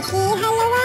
किसी हलवाई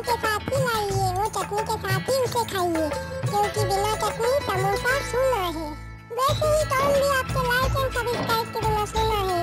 चटनी के साथ ही लाइए वो चटनी के साथ ही उसे खाइए, क्योंकि बिना चटनी समोसा सुना है वैसे ही कौन भी आपके लाइक एंड सब्सक्राइब के बिना सुना है।